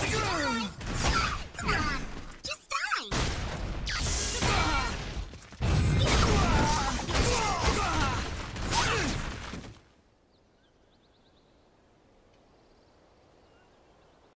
Look at